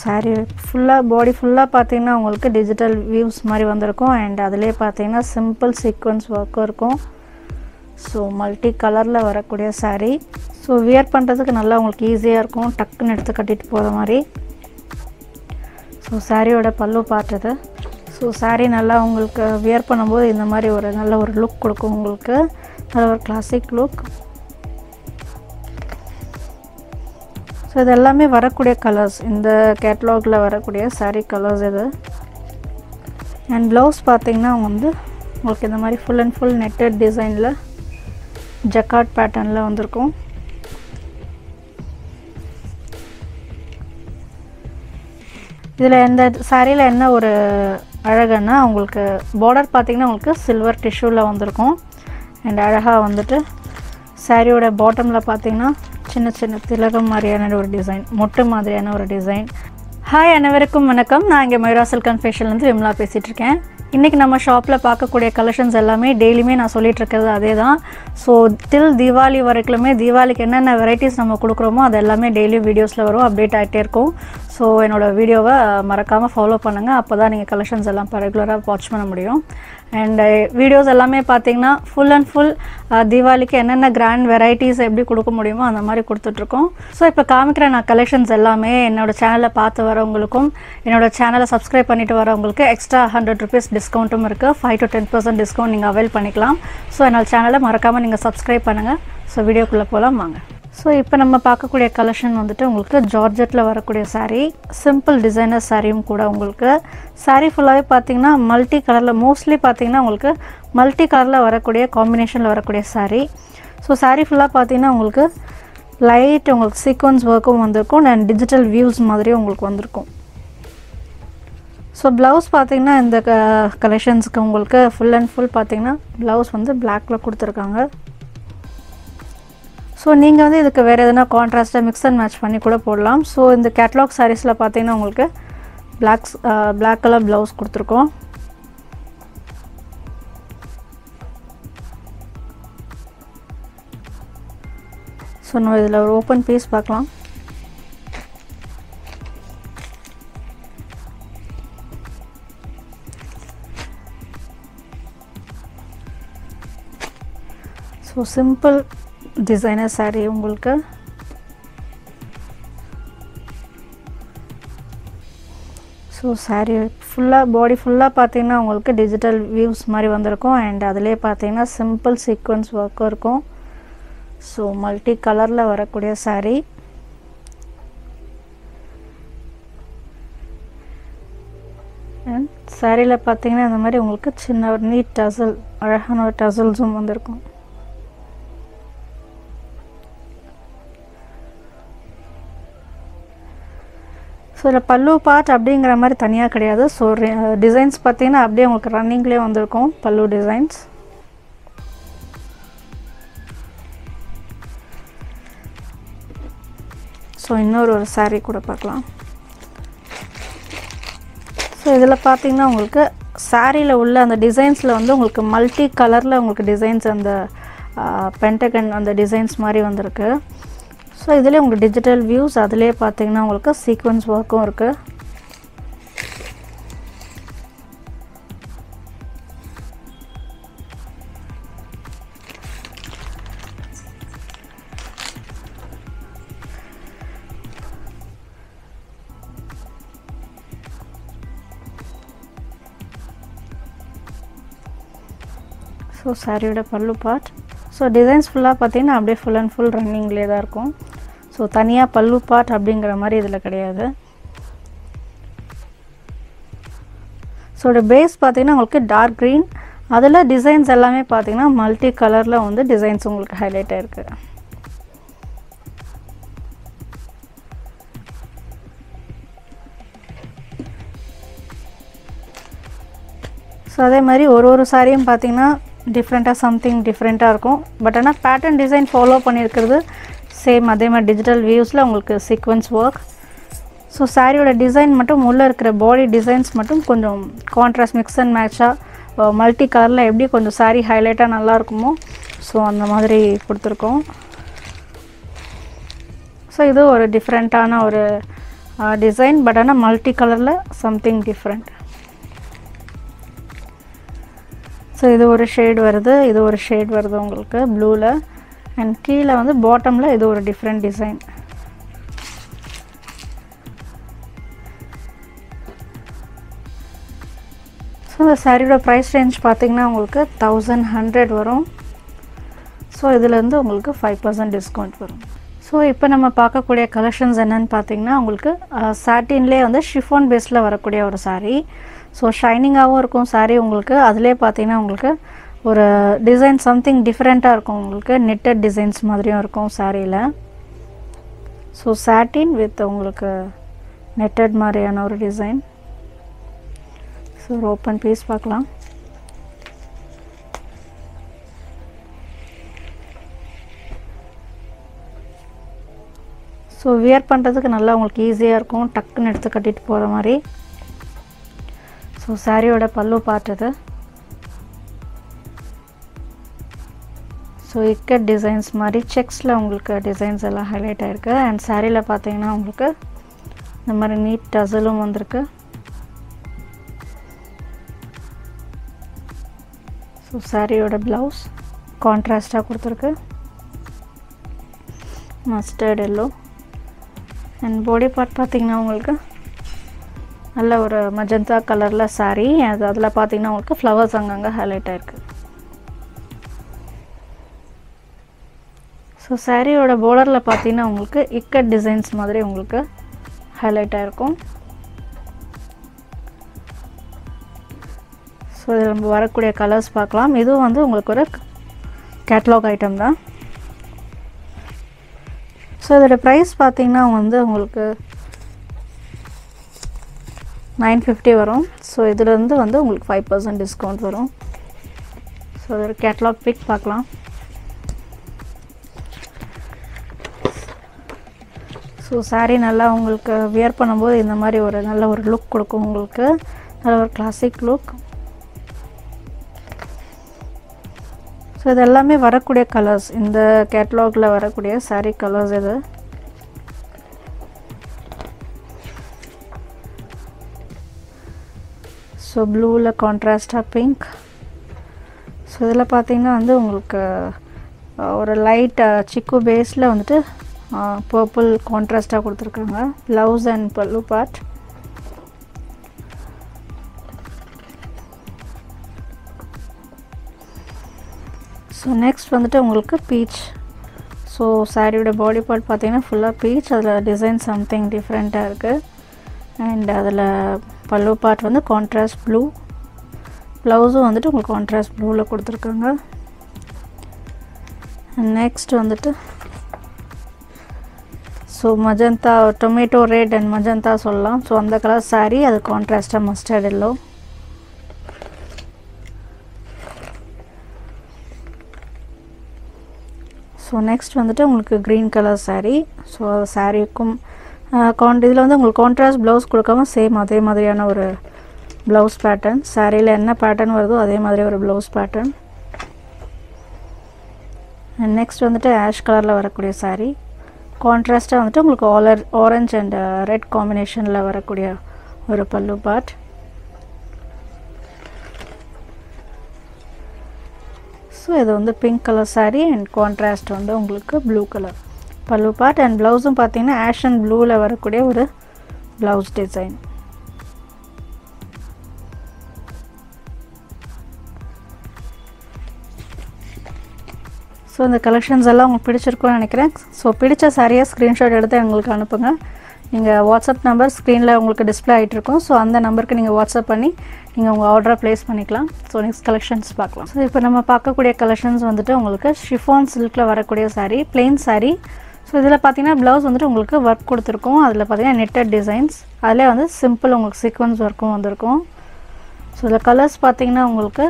So ஃபுல்லாக body ஃபுல்லாக பார்த்தீங்கன்னா உங்களுக்கு டிஜிட்டல் வியூஸ் மாதிரி வந்திருக்கும். அண்ட் அதிலே பார்த்தீங்கன்னா சிம்பிள் சீக்வன்ஸ் ஒர்க்கும் இருக்கும். ஸோ மல்டி கலரில் வரக்கூடிய சாரீ ஸோ வியர் பண்ணுறதுக்கு நல்லா உங்களுக்கு ஈஸியாக இருக்கும். டக்குன்னு எடுத்து கட்டிட்டு போகிற மாதிரி. ஸோ சாரியோட பல்லு பார்த்தது. ஸோ சாரீ நல்லா உங்களுக்கு வியர் பண்ணும்போது இந்த மாதிரி ஒரு நல்ல ஒரு லுக் கொடுக்கும் உங்களுக்கு. நல்ல ஒரு கிளாசிக் லுக் ஸோ இது எல்லாமே வரக்கூடிய கலர்ஸ் இந்த கேட்லாகில் வரக்கூடிய சாரீ கலர்ஸ் இது. அண்ட் ப்ளவுஸ் பார்த்தீங்கன்னா வந்து உங்களுக்கு இந்த மாதிரி ஃபுல் அண்ட் ஃபுல் நெட்டட் டிசைனில் ஜக்காட் பேட்டர்னில் வந்திருக்கும். இதில் எந்த சாரியில் என்ன ஒரு அழகுன்னா உங்களுக்கு பார்டர் பார்த்திங்கன்னா உங்களுக்கு சில்வர் டிஷ்யூவில் வந்திருக்கும். அண்ட் அழகாக வந்துட்டு சாரியோட பாட்டமில் பார்த்தீங்கன்னா சின்ன சின்ன திலகம் மாதிரியான ஒரு டிசைன் மொட்டை மாதிரியான ஒரு டிசைன் ஹாய் அனைவருக்கும் வணக்கம். நான் இங்கே மயூராசல் கன்ஃபேஷன்லேருந்து விமலா பேசிகிட்டு இருக்கேன் இன்றைக்கி நம்ம ஷாப்பில் பார்க்கக்கூடிய கலெக்ஷன்ஸ் எல்லாமே டெய்லியுமே நான் சொல்லிட்டு இருக்கிறது அதே தான் ஸோ டில் தீபாவளி வரைக்குமே தீபாவளிக்கு என்னென்ன வெரைட்டிஸ் நம்ம கொடுக்குறோமோ அது எல்லாமே டெய்லியும் வீடியோஸில் வரும் அப்டேட் ஆகிட்டே இருக்கும். ஸோ என்னோடய வீடியோவை மறக்காமல் ஃபாலோ பண்ணுங்கள் அப்போ தான் நீங்கள் கலெக்ஷன்ஸ் எல்லாம் ரெகுலராக வாட்ச் பண்ண முடியும். அண்ட் வீடியோஸ் எல்லாமே பார்த்தீங்கன்னா ஃபுல் அண்ட் ஃபுல் தீபாவளிக்கு என்னென்ன கிராண்ட் வெரைட்டிஸ் எப்படி கொடுக்க முடியுமோ அந்த மாதிரி கொடுத்துட்ருக்கோம். ஸோ இப்போ காமிக்கிற நான் கலெக்ஷன்ஸ் எல்லாமே என்னோட சேனலை பார்த்து வரவங்களுக்கும் என்னோடய சேனலை சப்ஸ்கிரைப் பண்ணிட்டு வரவங்களுக்கு எக்ஸ்ட்ரா ஹண்ட்ரட் ருபீஸ் டிஸ்கவுண்ட்டும் இருக்குது five to ten percent discount நீங்கள் அவைல் பண்ணிக்கலாம். ஸோ என்னோடய சேனலை மறக்காமல் நீங்கள் சப்ஸ்கிரைப் பண்ணுங்கள் ஸோ வீடியோக்குள்ளே போகலாம் வாங்க. ஸோ இப்போ நம்ம பார்க்கக்கூடிய கலெக்ஷன் வந்துட்டு உங்களுக்கு ஜார்ஜெட்டில் வரக்கூடிய சாரீ சிம்பிள் டிசைனர் சாரியும் கூட உங்களுக்கு. சாரீ ஃபுல்லாகவே பார்த்தீங்கன்னா மல்டி கலரில் மோஸ்ட்லி பார்த்தீங்கன்னா உங்களுக்கு மல்டி கலரில் வரக்கூடிய காம்பினேஷனில் வரக்கூடிய சாரீ ஸோ சாரீ ஃபுல்லாக பார்த்தீங்கன்னா உங்களுக்கு லைட் உங்களுக்கு சீக்வன்ஸ் ஒர்க்கும் வந்திருக்கும். அண்ட் டிஜிட்டல் வியூஸ் மாதிரியும் உங்களுக்கு வந்திருக்கும். ஸோ ப்ளவுஸ் பார்த்தீங்கன்னா இந்த uh, க கலெக்ஷன்ஸுக்கு உங்களுக்கு ஃபுல் அண்ட் ஃபுல் பார்த்தீங்கன்னா ப்ளவுஸ் வந்து பிளாக்கில் கொடுத்துருக்காங்க. ஸோ நீங்கள் வந்து இதுக்கு வேறு எதனா கான்ட்ராஸ்ட்டாக மிக்ஸ் அண்ட் மேட்ச் பண்ணி கூட போடலாம். ஸோ இந்த கேட்லாக் சாரீஸில் பார்த்தீங்கன்னா உங்களுக்கு பிளாக்ஸ் பிளாக் கலர் ப்ளவுஸ் கொடுத்துருக்கோம். ஸோ நம்ம இதில் ஒரு ஓப்பன் பீஸ் பார்க்கலாம். ஸோ சிம்பிள் டிசைனர் சாரீ உங்களுக்கு? ஸோ சாரீ ஃபுல்லாக பாடி ஃபுல்லாக பார்த்தீங்கன்னா உங்களுக்கு டிஜிட்டல் வியூஸ் மாதிரி வந்திருக்கும். அண்ட் அதிலே பார்த்தீங்கன்னா சிம்பிள் சீக்வன்ஸ் ஒர்க்கும் இருக்கும். ஸோ மல்டி கலரில் வரக்கூடிய சாரீ அண்ட் சாரியில் பார்த்தீங்கன்னா இந்த மாதிரி உங்களுக்கு சின்ன ஒரு நீட் டசல் அழகான ஒரு டசல்ஸும் வந்திருக்கும். இதில் பல்லு பார்ட் அப்படிங்கிற மாதிரி தனியாக கிடையாது. ஸோ டிசைன்ஸ் பார்த்தீங்கன்னா அப்படியே உங்களுக்கு ரன்னிங்லேயே வந்திருக்கும் பல்லு டிசைன்ஸ் ஸோ இன்னொரு ஒரு சாரீ கூட பார்க்கலாம். ஸோ இதில் பார்த்தீங்கன்னா உங்களுக்கு சாரியில் உள்ள அந்த டிசைன்ஸில் வந்து உங்களுக்கு மல்டி கலரில் உங்களுக்கு டிசைன்ஸ் அந்த பென்டகன் அந்த டிசைன்ஸ் மாதிரி வந்திருக்கு. ஸோ இதிலே உங்களுக்கு டிஜிட்டல் வியூஸ் அதிலே பார்த்தீங்கன்னா உங்களுக்கு சீக்வன்ஸ் ஒர்க்கும் இருக்குது ஸோ சாரியோட பல்லு பார்ட் ஸோ டிசைன்ஸ் ஃபுல்லாக பார்த்தீங்கன்னா அப்படியே ஃபுல் அண்ட் ஃபுல் ரன்னிங்லேயே தான் இருக்கும். ஸோ தனியாக பல்லு பாட் அப்படிங்கிற மாதிரி இதில் கிடையாது. ஸோ பேஸ் பார்த்தீங்கன்னா உங்களுக்கு டார்க் க்ரீன் அதில் டிசைன்ஸ் எல்லாமே பார்த்தீங்கன்னா மல்டி கலரில் வந்து டிசைன்ஸ் உங்களுக்கு ஹைலைட் ஆகிருக்கு ஸோ அதே மாதிரி ஒரு ஒரு சாரியும் பார்த்தீங்கன்னா டிஃப்ரெண்ட்டாக சம்திங் டிஃப்ரெண்ட்டாக இருக்கும். பட் ஆனால் பேட்டர்ன் டிசைன் ஃபாலோ பண்ணியிருக்கிறது சேம் அதே மாதிரி டிஜிட்டல் வியூஸில் உங்களுக்கு சீக்வன்ஸ் ஒர்க் ஸோ சாரியோட டிசைன் மட்டும் உள்ளே இருக்கிற பாடி டிசைன்ஸ் மட்டும் கொஞ்சம் கான்ட்ராஸ்ட் மிக்ஸ் அண்ட் மேட்சாக மல்டி கலரில் எப்படி கொஞ்சம் சாரீ ஹைலைட்டாக நல்லா இருக்குமோ ஸோ அந்த மாதிரி கொடுத்துருக்கோம். ஸோ இது ஒரு டிஃப்ரெண்ட்டான ஒரு டிசைன் பட் ஆனால் மல்டி கலரில் சம்திங் டிஃப்ரெண்ட் ஸோ இது ஒரு ஷேட் வருது இது ஒரு ஷேட் வருது உங்களுக்கு ப்ளூவில் அண்ட் கீழே வந்து பாட்டமில் இது ஒரு டிஃப்ரெண்ட் டிசைன் ஸோ இந்த சாரியோட ப்ரைஸ் ரேஞ்ச் பார்த்தீங்கன்னா உங்களுக்கு தௌசண்ட் ஹண்ட்ரட் வரும். ஸோ இதுலேருந்து உங்களுக்கு ஃபைவ் பர்சன்ட் டிஸ்கவுண்ட் வரும். ஸோ இப்போ நம்ம பார்க்கக்கூடிய கலெக்ஷன்ஸ் என்னென்னு பார்த்தீங்கன்னா உங்களுக்கு சாட்டின்லேயே வந்து ஷிஃபோன் பேஸில் வரக்கூடிய ஒரு சாரீ ஸோ ஷைனிங்காகவும் இருக்கும் சாரீ உங்களுக்கு. அதிலே பார்த்தீங்கன்னா உங்களுக்கு ஒரு டிசைன் சம்திங் டிஃப்ரெண்ட்டாக இருக்கும் உங்களுக்கு. நெட்டட் டிசைன்ஸ் மாதிரியும் இருக்கும் சாரியில் ஸோ சாட்டின் வித் உங்களுக்கு நெட்டட் மாதிரியான ஒரு டிசைன் ஸோ ஒரு ஓப்பன் பீஸ் பார்க்கலாம். ஸோ வியர் பண்ணுறதுக்கு நல்லா உங்களுக்கு ஈஸியாக இருக்கும். டக்குன்னு எடுத்து கட்டிட்டு போகிற மாதிரி. ஸோ சாரியோட பல்லு பார்த்தது. ஸோ இக்கட் டிசைன்ஸ் மாதிரி செக்ஸில் உங்களுக்கு டிசைன்ஸ் எல்லாம் ஹைலைட் ஆகிருக்கு அண்ட் சாரியில் பார்த்தீங்கன்னா உங்களுக்கு இந்த மாதிரி நீட் டசலும் வந்திருக்கு. ஸோ சாரியோட ப்ளவுஸ் கான்ட்ராஸ்டாக கொடுத்துருக்கு. Mustard yellow and body part பார்த்தீங்கன்னா உங்களுக்கு நல்ல ஒரு மஜந்தா கலரில் saree. அது அதில் பார்த்தீங்கன்னா உங்களுக்கு ஃப்ளவர்ஸ் அங்கங்கே ஹைலைட் ஆகிருக்கு ஸோ சாரியோட பார்டரில் பார்த்தீங்கன்னா உங்களுக்கு இக்கட் டிசைன்ஸ் மாதிரி உங்களுக்கு ஹைலைட் ஆகிருக்கும் ஸோ இதில் நம்ம வரக்கூடிய கலர்ஸ் பார்க்கலாம். இதுவும் வந்து உங்களுக்கு ஒரு கேட்லாக் ஐட்டம் தான். ஸோ இதோட ப்ரைஸ் பார்த்தீங்கன்னா வந்து உங்களுக்கு நைன் ஃபிஃப்டி வரும். ஸோ இதுலேருந்து வந்து உங்களுக்கு ஃபைவ் பர்சன்ட் டிஸ்கவுண்ட் வரும். ஸோ இதோட கேட்லாக் பிக் பார்க்கலாம். ஸோ சாரீ நல்லா உங்களுக்கு வியர் பண்ணும்போது இந்த மாதிரி ஒரு நல்ல ஒரு லுக் கொடுக்கும் உங்களுக்கு. நல்ல ஒரு கிளாசிக் லுக் ஸோ இதெல்லாமே வரக்கூடிய கலர்ஸ் இந்த கேட்லாகில் வரக்கூடிய சாரீ கலர்ஸ் இது. ஸோ ப்ளூவில் கான்ட்ராஸ்டாக பிங்க் ஸோ இதில் பார்த்தீங்கன்னா வந்து உங்களுக்கு ஒரு லைட் சிக்கு பேஸில் வந்துட்டு பர்பிள் கான்ட்ராஸ்டாக கொடுத்துருக்காங்க. Blouse and pallu part so next வந்துட்டு உங்களுக்கு பீச் ஸோ சாரியோட பாடி பார்ட் பார்த்தீங்கன்னா ஃபுல்லாக பீச் அதில் டிசைன் சம்திங் டிஃப்ரெண்ட்டாக இருக்குது அண்ட் அதில் பல்லு பார்ட் வந்து கான்ட்ராஸ்ட் ப்ளூ ப்ளவுஸும் வந்துட்டு உங்களுக்கு கான்ட்ராஸ்ட் ப்ளூவில் கொடுத்துருக்காங்க. நெக்ஸ்ட் வந்துட்டு so magenta tomato red and magenta சொல்லலாம். ஸோ அந்த கலர் saree அது கான்ட்ராஸ்டாக மஸ்டர்ட் எல்லோ. ஸோ நெக்ஸ்ட் வந்துட்டு உங்களுக்கு க்ரீன் கலர் சாரீ ஸோ சாரீக்கும் கான் இதில் வந்து உங்களுக்கு கான்ட்ராஸ்ட் ப்ளவுஸ் கொடுக்காம சேம் அதே மாதிரியான ஒரு ப்ளவுஸ் பேட்டர்ன் சாரியில் என்ன பேட்டர்ன் வருதோ அதே மாதிரி ஒரு ப்ளவுஸ் பேட்டர்ன் அண்ட் நெக்ஸ்ட் வந்துட்டு ஆஷ் கலரில் வரக்கூடிய சாரீ கான்ட்ராஸ்ட்டாக வந்துட்டு உங்களுக்கு ஆலர் ஆரஞ்ச் அண்ட் ரெட் காம்பினேஷனில் வரக்கூடிய ஒரு பல்லு பாட் ஸோ இது வந்து pink colour sari and contrast வந்து உங்களுக்கு ப்ளூ கலர் பல்லு பாட் அண்ட் ப்ளவுஸும் பார்த்தீங்கன்னா ஆஷ் அண்ட் ப்ளூவில் வரக்கூடிய ஒரு ப்ளவுஸ் டிசைன் ஸோ இந்த கலெக்ஷன்ஸ் எல்லாம் உங்களுக்கு பிடிச்சிருக்கும்னு நினைக்கிறேன். ஸோ பிடிச்ச சாரியாக ஸ்க்ரீன்ஷாட் எடுத்து எங்களுக்கு அனுப்புங்க. நீங்கள் வாட்ஸ்அப் நம்பர் ஸ்க்ரீனில் உங்களுக்கு டிஸ்ப்ளே ஆகிட்டு இருக்கும். ஸோ அந்த நம்பருக்கு நீங்கள் வாட்ஸ்அப் பண்ணி நீங்கள் உங்கள் ஆர்டரை ப்ளேஸ் பண்ணிக்கலாம். ஸோ நெக்ஸ்ட் கலெக்ஷன்ஸ் பார்க்கலாம். ஸோ இப்போ நம்ம பார்க்கக்கூடிய கலெக்ஷன்ஸ் வந்துட்டு உங்களுக்கு ஷிஃபான் சில்கில் வரக்கூடிய சாரீ பிளெயின் சாரீ ஸோ இதில் பார்த்தீங்கன்னா ப்ளவுஸ் வந்துட்டு உங்களுக்கு ஒர்க் கொடுத்துருக்கோம். அதில் பார்த்தீங்கன்னா நெட்டட் டிசைன்ஸ் அதில் வந்து சிம்பிள் உங்களுக்கு சீக்வன்ஸ் ஒர்க்கும் வந்திருக்கும். ஸோ இதில் கலர்ஸ் பார்த்தீங்கன்னா உங்களுக்கு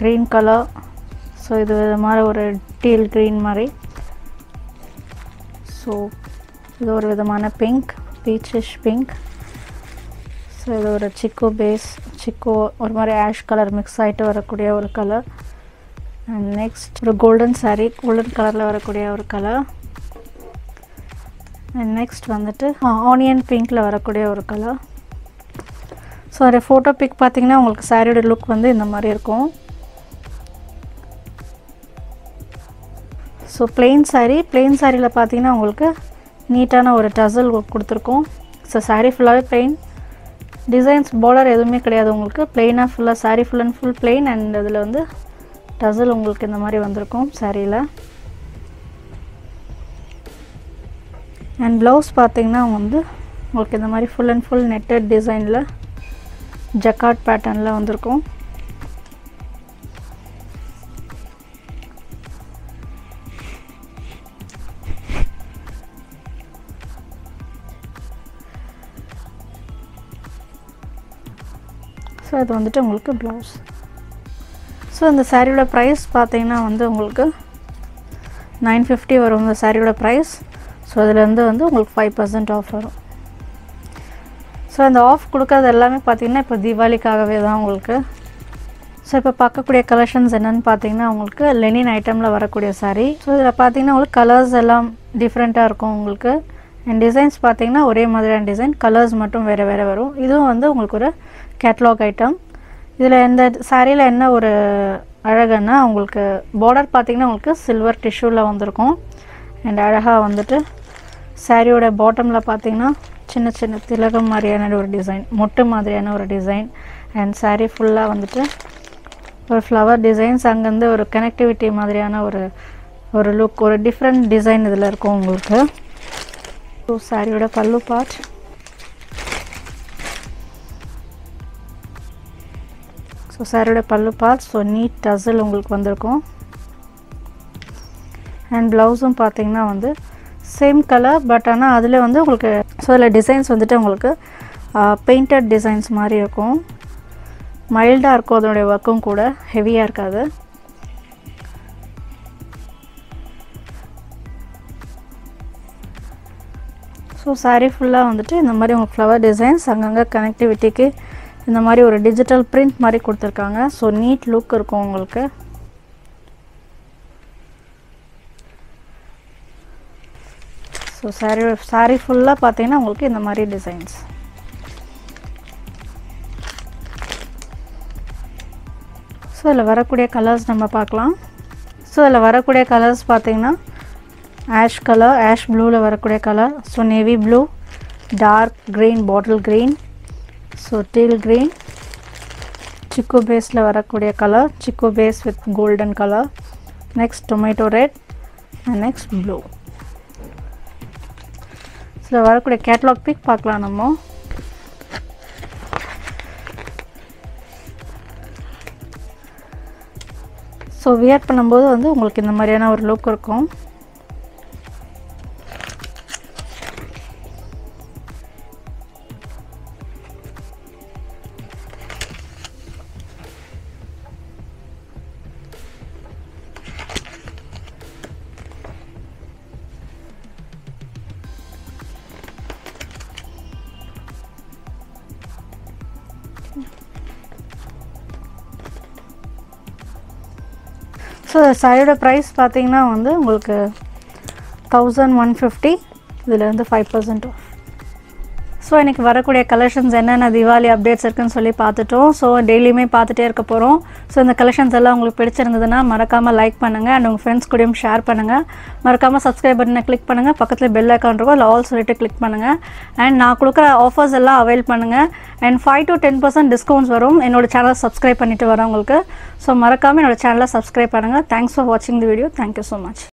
க்ரீன் கலர் ஸோ இது விதமான ஒரு டீல் க்ரீன் மாதிரி ஸோ இது ஒரு விதமான பிங்க் பீச்சிஷ் பிங்க் ஸோ இது ஒரு சிக்கோ பேஸ் சிக்கோ ஒரு மாதிரி ஆஷ் கலர் மிக்ஸ் ஆகிட்டு வரக்கூடிய ஒரு கலர் அண்ட் நெக்ஸ்ட் ஒரு கோல்டன் saree கோல்டன் கலரில் வரக்கூடிய ஒரு கலர் அண்ட் நெக்ஸ்ட் வந்துட்டு ஆனியன் பிங்க்கில் வரக்கூடிய ஒரு கலர் ஸோ அதோடய ஃபோட்டோ பிக் பார்த்தீங்கன்னா உங்களுக்கு சாரியோட லுக் வந்து இந்த மாதிரி இருக்கும். ஸோ பிளெயின் சாரீ பிளெயின் சாரியில் பார்த்தீங்கன்னா உங்களுக்கு நீட்டான ஒரு டசல் கொடுத்துருக்கோம். ஸோ சாரீ ஃபுல்லாகவே plain. டிசைன்ஸ் பார்டர் எதுவுமே கிடையாது உங்களுக்கு. பிளெயினாக ஃபுல்லாக sari full and full plain and அதில் வந்து டசல் உங்களுக்கு இந்த மாதிரி வந்திருக்கும் சாரியில் அண்ட் ப்ளவுஸ் பார்த்தீங்கன்னா வந்து உங்களுக்கு இந்த மாதிரி ஃபுல் அண்ட் ஃபுல் நெட்டட் டிசைனில் ஜக்காட் பேட்டர்னில் வந்திருக்கும். ஸோ இது வந்துட்டு உங்களுக்கு ப்ளவுஸ் ஸோ இந்த சாரியோட ப்ரைஸ் பார்த்தீங்கன்னா வந்து உங்களுக்கு நைன் ஃபிஃப்டி வரும். இந்த சாரியோட ப்ரைஸ் ஸோ அதுலேருந்து வந்து உங்களுக்கு ஃபைவ் பர்சன்ட் ஆஃப் வரும். ஸோ அந்த ஆஃப் கொடுக்கறது எல்லாமே பார்த்தீங்கன்னா இப்போ தீபாவளிக்காகவே தான் உங்களுக்கு. ஸோ இப்போ பார்க்கக்கூடிய கலெக்ஷன்ஸ் என்னென்னு பார்த்தீங்கன்னா உங்களுக்கு லெனின் ஐட்டமில் வரக்கூடிய சாரீ ஸோ இதில் பார்த்தீங்கன்னா உங்களுக்கு கலர்ஸ் எல்லாம் டிஃப்ரெண்ட்டாக இருக்கும் உங்களுக்கு. அண்ட் டிசைன்ஸ் பார்த்தீங்கன்னா ஒரே மாதிரியான டிசைன் கலர்ஸ் மட்டும் வேறு வேறு வரும். இதுவும் வந்து உங்களுக்கு ஒரு கேட்லாக் ஐட்டம் இதில் இந்த சாரியில் என்ன ஒரு அழகுன்னா உங்களுக்கு பார்டர் பார்த்தீங்கன்னா உங்களுக்கு சில்வர் டிஷ்யூவில் வந்திருக்கும். அண்ட் அழகாக வந்துட்டு சாரியோட பாட்டமில் பார்த்தீங்கன்னா சின்ன சின்ன திலகம் மாதிரியான ஒரு டிசைன் மொட்டு மாதிரியான ஒரு டிசைன் அண்ட் சாரீ ஃபுல்லாக வந்துட்டு ஒரு ஃப்ளவர் டிசைன்ஸ் அங்கேருந்து ஒரு கனெக்டிவிட்டி மாதிரியான ஒரு ஒரு லுக் ஒரு டிஃப்ரெண்ட் டிசைன் இதில் இருக்கும் உங்களுக்கு. ஸோ சாரியோட பல்லு பார்ட் ஸோ சாரோட பல்லு பார்ட்ஸ் ஸோ நீட் டசல் உங்களுக்கு வந்திருக்கும். அண்ட் ப்ளவுஸும் பார்த்தீங்கன்னா வந்து சேம் கலர் பட் ஆனால் அதில் வந்து உங்களுக்கு ஸோ அதில் டிசைன்ஸ் வந்துட்டு உங்களுக்கு பெயிண்டட் டிசைன்ஸ் மாதிரி இருக்கும். மைல்டாக இருக்கும் அதனுடைய ஒர்க்கும் கூட. ஹெவியாக இருக்காது. ஸோ சாரீ ஃபுல்லாக வந்துட்டு இந்த மாதிரி உங்களுக்கு ஃப்ளவர் டிசைன்ஸ் அங்கங்கே கனெக்டிவிட்டிக்கு இந்த மாதிரி ஒரு டிஜிட்டல் பிரிண்ட் மாதிரி கொடுத்துருக்காங்க. ஸோ நீட் லுக் இருக்கும் உங்களுக்கு. ஸோ saree saree ஃபுல்லாக பார்த்தீங்கன்னா உங்களுக்கு இந்த மாதிரி டிசைன்ஸ் ஸோ இதில் வரக்கூடிய கலர்ஸ் நம்ம பார்க்கலாம். ஸோ இதில் வரக்கூடிய கலர்ஸ் பார்த்தீங்கன்னா ஆஷ் கலர் ஆஷ் ப்ளூவில் வரக்கூடிய colour so navy blue dark green bottle green so teal green chikoo பேஸில் வரக்கூடிய colour chikoo base with golden colour next tomato red and next blue so வரக்கூடிய கேட்லாக் பிக் பார்க்கலாம் நம்ம. So wear பண்ணும்போது வந்து உங்களுக்கு இந்த மாதிரியான ஒரு லுக் இருக்கும். ஸோ சாரியோட ப்ரைஸ் பார்த்தீங்கன்னா வந்து உங்களுக்கு தௌசண்ட் ஒன் ஃபிஃப்டி இதில் வந்து ஃபைவ் பர்சன்ட் ஆஃப் ஸோ இன்றைக்கி வரக்கூடிய கலெக்ஷன்ஸ் என்னென்ன தீபாவளி அப்டேட்ஸ் இருக்குன்னு சொல்லி பார்த்துட்டோம். ஸோ டெய்லியுமே பார்த்துட்டே இருக்க போகிறோம் ஸோ இந்த கலெக்ஷன்ஸ் எல்லாம் உங்களுக்கு பிடிச்சிருந்ததுன்னா மறக்காமல் லைக் பண்ணுங்கள் அண்ட் உங்கள் ஃப்ரெண்ட்ஸ் கூடயும் ஷேர் பண்ணுங்கள் மறக்காமல் சப்ஸ்கிரைப் பட்டனை கிளிக் பண்ணுங்கள் பக்கத்தில் பெல் அக்கௌண்ட் இருக்கும். அதில் ஆல் சொல்லிட்டு கிளிக் பண்ணுங்கள் அண்ட் நான் கொடுக்குற ஆஃபர்ஸ் எல்லாம் அவைல் பண்ணுங்கள் and five to ten percent discounts வரும். என்னோடய சேனலை சப்ஸ்கிரைப் பண்ணிட்டு வரவங்களுக்கு. ஸோ மறக்காமல் என்னோட சேனலை சப்ஸ்கிரைப் பண்ணுங்கள் தேங்க்ஸ் ஃபார் வாட்சிங் the video thank you so much